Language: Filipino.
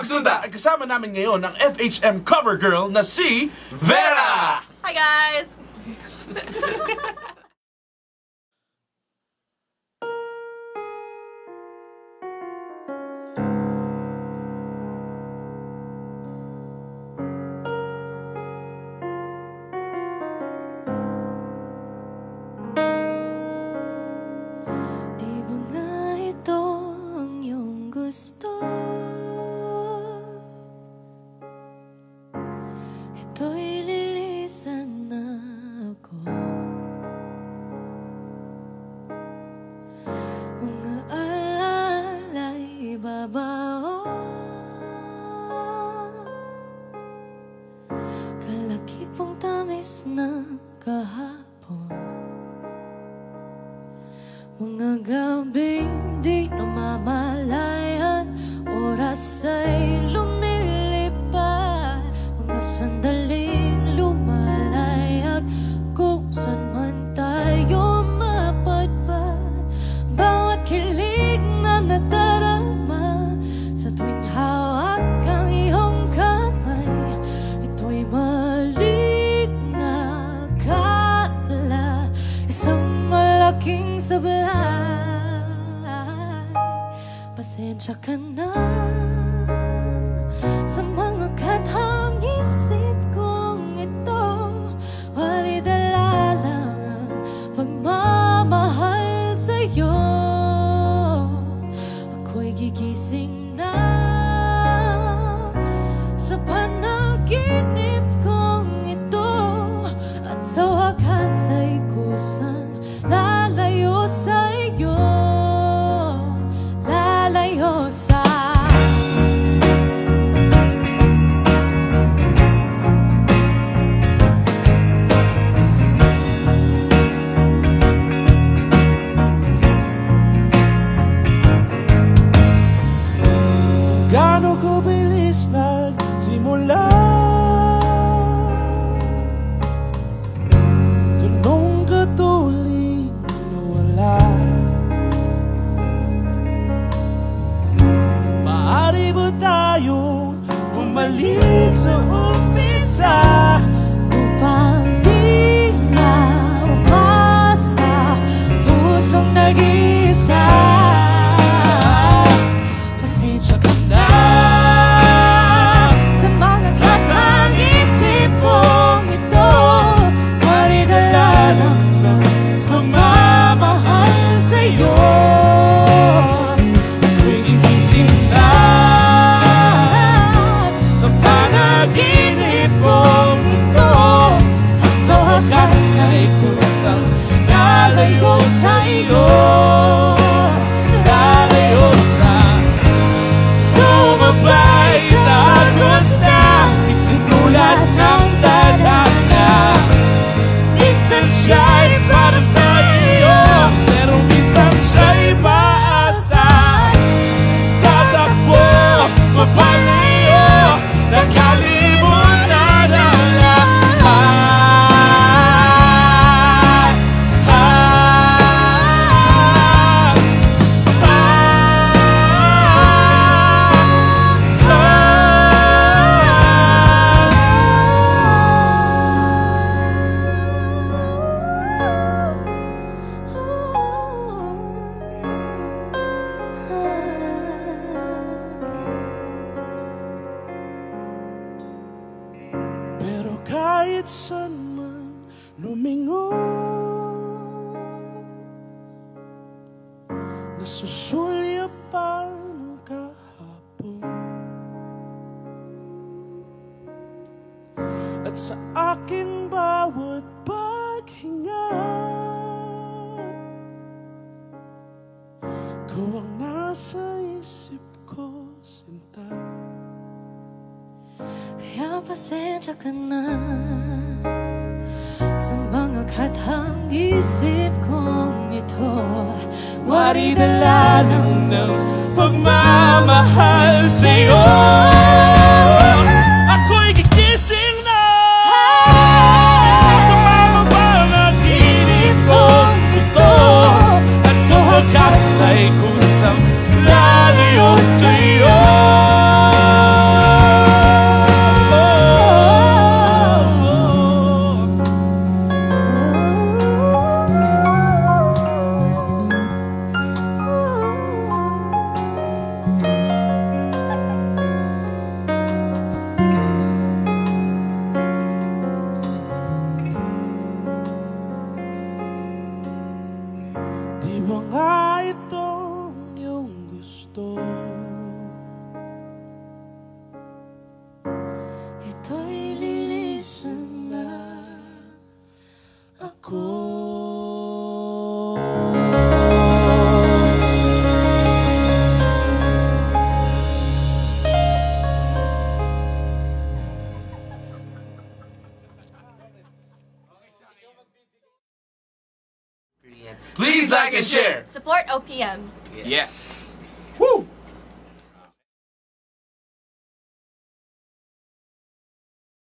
Rob Sunda! Kasama namin ngayon ang FHM cover girl na si Vera! Hi guys! Pasensya ka na. leagues are umpisa. saan man lumingon Nasusulya pa ng kahapon. At sa akin bawat paghinga Ikaw ang nasa isip ko, sinta Kaya pasensya ka na. At ang isip kong ito Waridala lang ng pagmamahal sa'yo. Please like and share. Support OPM. Yes.